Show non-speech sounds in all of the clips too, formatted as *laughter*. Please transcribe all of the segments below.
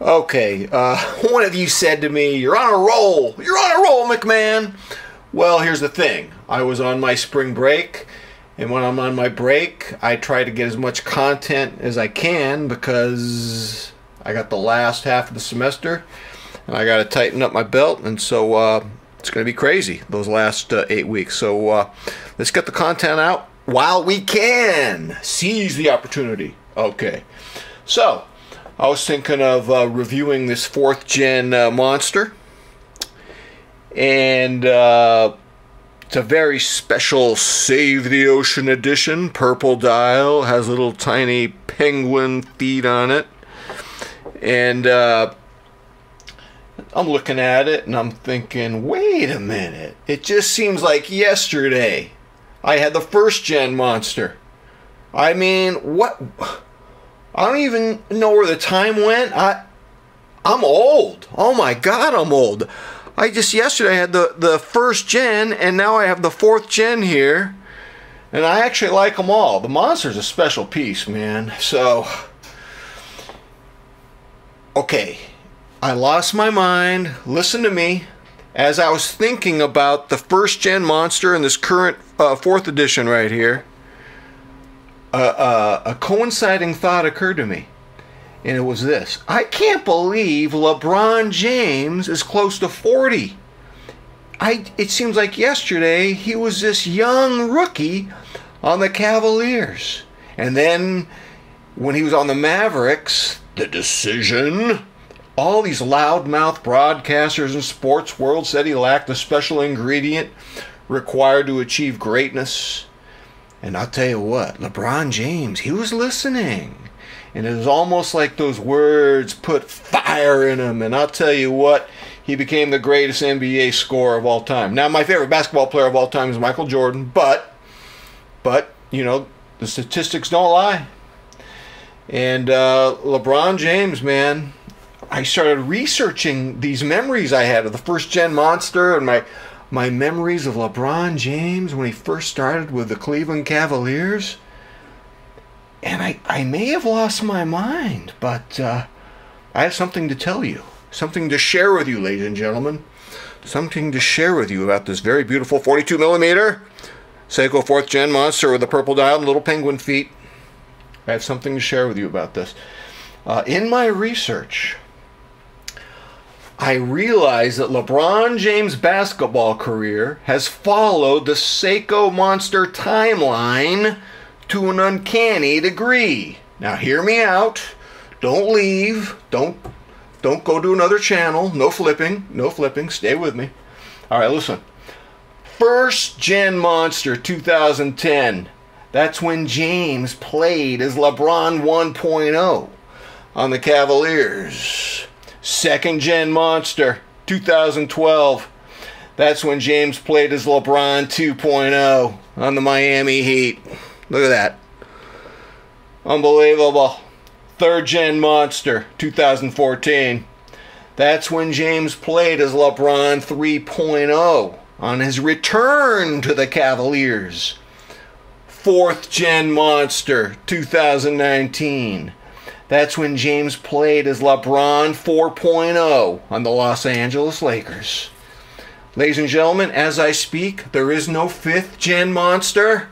Okay, uh, *laughs* one of you said to me, You're on a roll. You're on a roll, McMahon. Well, here's the thing I was on my spring break, and when I'm on my break, I try to get as much content as I can because I got the last half of the semester and I got to tighten up my belt, and so uh, it's going to be crazy those last uh, eight weeks. So uh, let's get the content out while we can. Seize the opportunity. Okay. So, I was thinking of uh, reviewing this fourth gen uh, monster, and uh, it's a very special Save the Ocean edition. Purple dial has little tiny penguin feet on it, and uh, I'm looking at it and I'm thinking, wait a minute! It just seems like yesterday I had the first gen monster. I mean, what? I don't even know where the time went. I I'm old. Oh my god, I'm old. I just yesterday had the the first gen and now I have the fourth gen here. And I actually like them all. The monster's a special piece, man. So Okay. I lost my mind. Listen to me. As I was thinking about the first gen monster in this current uh, fourth edition right here, uh, uh, a coinciding thought occurred to me, and it was this: I can't believe LeBron James is close to 40. I it seems like yesterday he was this young rookie on the Cavaliers, and then when he was on the Mavericks, the decision. All these loudmouth broadcasters in sports world said he lacked the special ingredient required to achieve greatness. And I'll tell you what, LeBron James, he was listening. And it was almost like those words put fire in him. And I'll tell you what, he became the greatest NBA scorer of all time. Now, my favorite basketball player of all time is Michael Jordan, but, but, you know, the statistics don't lie. And uh, LeBron James, man, I started researching these memories I had of the first gen monster and my my memories of LeBron James when he first started with the Cleveland Cavaliers. And I, I may have lost my mind, but uh, I have something to tell you, something to share with you, ladies and gentlemen, something to share with you about this very beautiful 42 millimeter Seiko fourth gen monster with the purple dial and little penguin feet. I have something to share with you about this. Uh, in my research, I realize that LeBron James' basketball career has followed the Seiko Monster timeline to an uncanny degree. Now hear me out. Don't leave. Don't don't go to another channel. No flipping. No flipping. Stay with me. All right, listen. First Gen Monster 2010. That's when James played as LeBron 1.0 on the Cavaliers. Second Gen Monster, 2012. That's when James played as LeBron 2.0 on the Miami Heat. Look at that. Unbelievable. Third Gen Monster, 2014. That's when James played as LeBron 3.0 on his return to the Cavaliers. Fourth Gen Monster, 2019. That's when James played as LeBron 4.0 on the Los Angeles Lakers. Ladies and gentlemen, as I speak, there is no fifth gen monster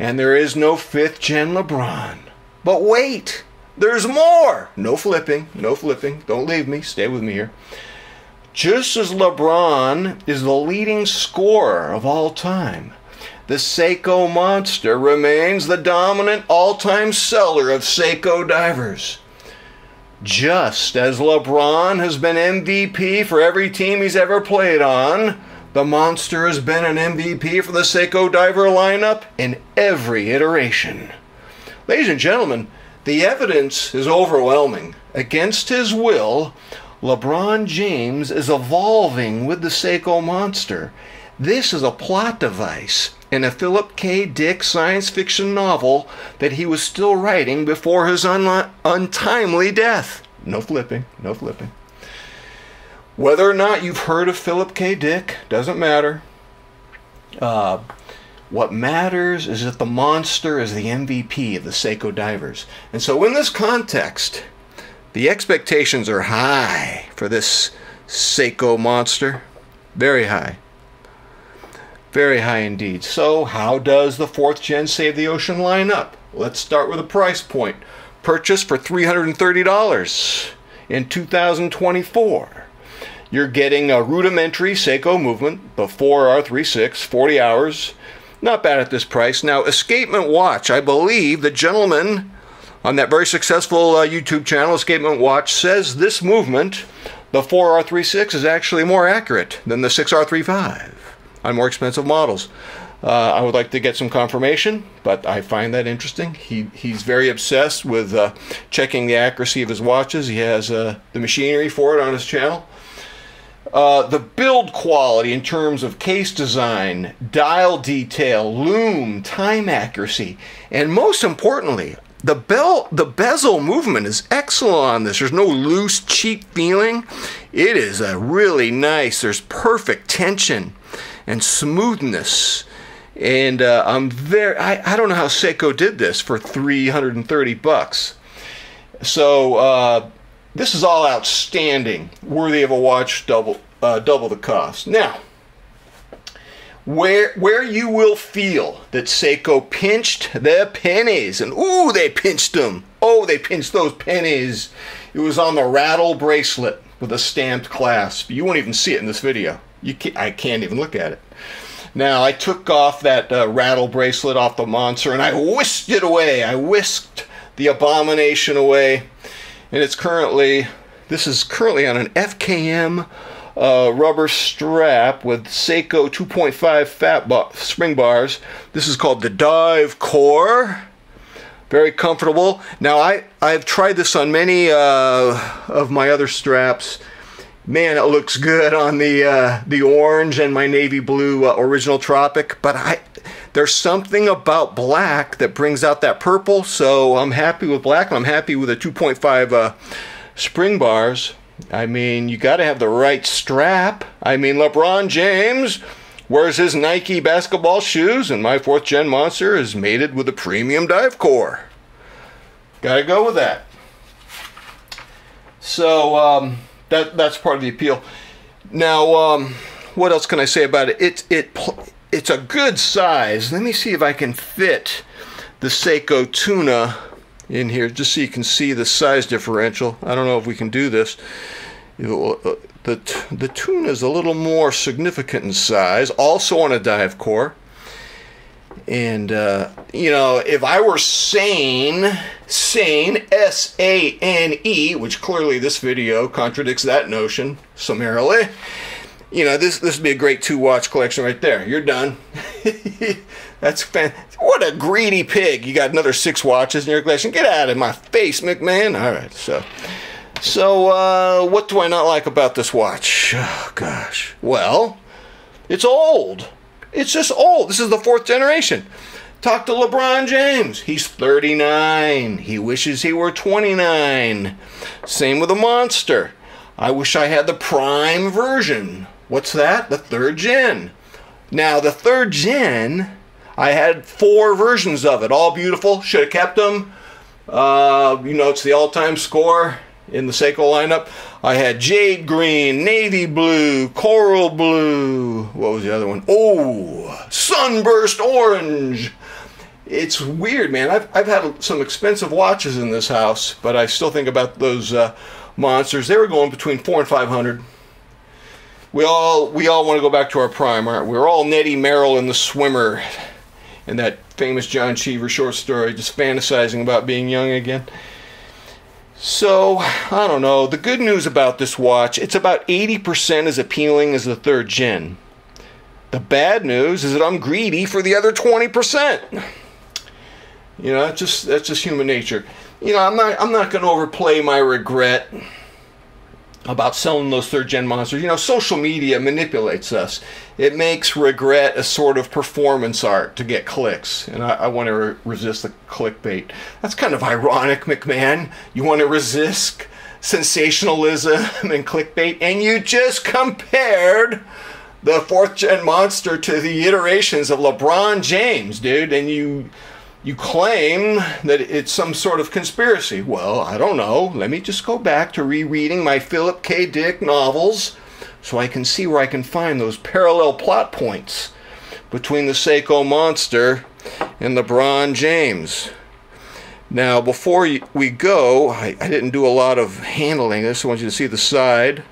and there is no fifth gen LeBron. But wait, there's more. No flipping, no flipping. Don't leave me. Stay with me here. Just as LeBron is the leading scorer of all time, the Seiko Monster remains the dominant all time seller of Seiko divers. Just as LeBron has been MVP for every team he's ever played on, the Monster has been an MVP for the Seiko diver lineup in every iteration. Ladies and gentlemen, the evidence is overwhelming. Against his will, LeBron James is evolving with the Seiko Monster. This is a plot device in a Philip K. Dick science fiction novel that he was still writing before his un- untimely death. No flipping, no flipping. Whether or not you've heard of Philip K. Dick doesn't matter. Uh, what matters is that the monster is the MVP of the Seiko divers. And so, in this context, The expectations are high for this Seiko monster. Very high. Very high indeed. So, how does the fourth gen Save the Ocean line up? Let's start with a price point. Purchase for $330 in 2024. You're getting a rudimentary Seiko movement, the 4R36, 40 hours. Not bad at this price. Now, Escapement Watch, I believe the gentleman on that very successful uh, YouTube channel, Escapement Watch, says this movement, the 4R36, is actually more accurate than the 6R35 on more expensive models. Uh, I would like to get some confirmation, but I find that interesting. He he's very obsessed with uh, checking the accuracy of his watches. He has uh, the machinery for it on his channel. Uh, the build quality in terms of case design, dial detail, lume, time accuracy, and most importantly, the bell the bezel movement is excellent on this. There's no loose, cheap feeling. It is a really nice. There's perfect tension and smoothness. And uh, I'm very, I, I don't know how Seiko did this for 330 bucks. So uh, this is all outstanding, worthy of a watch double, uh, double the cost. Now, where where you will feel that Seiko pinched the pennies, and ooh, they pinched them. Oh, they pinched those pennies. It was on the rattle bracelet with a stamped clasp. You won't even see it in this video. You can't, I can't even look at it. Now I took off that uh, rattle bracelet off the monster and I whisked it away. I whisked the abomination away, and it's currently this is currently on an FKM uh, rubber strap with Seiko 2.5 fat bar, spring bars. This is called the Dive Core. Very comfortable. Now I I've tried this on many uh, of my other straps. Man, it looks good on the uh, the orange and my navy blue uh, original Tropic, but I there's something about black that brings out that purple. So I'm happy with black. I'm happy with the 2.5 uh, spring bars. I mean, you got to have the right strap. I mean, LeBron James wears his Nike basketball shoes, and my fourth gen monster is mated with a premium dive core. Got to go with that. So um, that that's part of the appeal. Now, um, what else can I say about it? It it it's a good size. Let me see if I can fit the Seiko tuna in here just so you can see the size differential. I don't know if we can do this. Uh, the, the tuna is a little more significant in size, also on a dive core. And, uh, you know, if I were sane, sane, S A N E, which clearly this video contradicts that notion summarily, you know, this this would be a great two watch collection right there. You're done. *laughs* That's. What a greedy pig! You got another six watches in your collection. Get out of my face, McMahon. All right, so. So, uh, what do I not like about this watch? *sighs* Oh, gosh. Well, it's old. It's just old. This is the fourth generation. Talk to LeBron James. He's 39. He wishes he were 29. Same with the Monster. I wish I had the prime version. What's that? The third gen. Now, the third gen, I had four versions of it, all beautiful. Should have kept them. Uh, you know, it's the all time score in the Seiko lineup. I had jade green, navy blue, coral blue. What was the other one? Oh, sunburst orange. It's weird, man. I've, I've had some expensive watches in this house, but I still think about those uh, monsters. They were going between four and five hundred we all we all want to go back to our prime, aren't we? We're all Neddy Merrill in the swimmer and that famous John Cheever short story, just fantasizing about being young again. So, I don't know. The good news about this watch, it's about 80% as appealing as the third gen. The bad news is that I'm greedy for the other 20%. You know, that's just that's just human nature. You know, I'm not I'm not going to overplay my regret about selling those third gen monsters. You know, social media manipulates us. It makes regret a sort of performance art to get clicks. And I, I want to re- resist the clickbait. That's kind of ironic, McMahon. You want to resist sensationalism and clickbait, and you just compared the fourth gen monster to the iterations of LeBron James, dude. And you you claim that it's some sort of conspiracy. Well, I don't know. Let me just go back to rereading my Philip K. Dick novels so I can see where I can find those parallel plot points between the Seiko Monster and the LeBron James. Now, before we go, I, I didn't do a lot of handling this. I want you to see the side.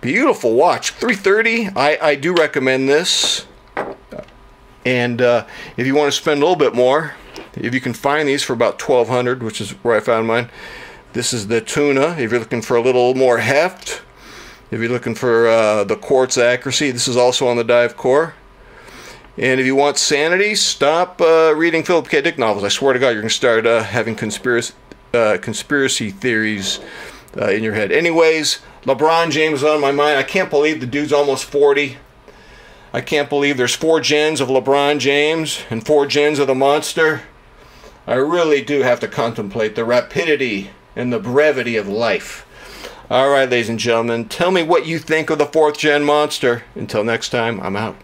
Beautiful watch. 330. I, I do recommend this. And uh, if you want to spend a little bit more, if you can find these for about 1200 which is where I found mine, this is the tuna. If you're looking for a little more heft, if you're looking for uh, the quartz accuracy, this is also on the dive core. And if you want sanity, stop uh, reading Philip K. Dick novels. I swear to God, you're going to start uh, having conspiracy, uh, conspiracy theories uh, in your head. Anyways, LeBron James on my mind. I can't believe the dude's almost 40. I can't believe there's four gens of LeBron James and four gens of the monster. I really do have to contemplate the rapidity and the brevity of life. All right, ladies and gentlemen, tell me what you think of the fourth gen monster. Until next time, I'm out.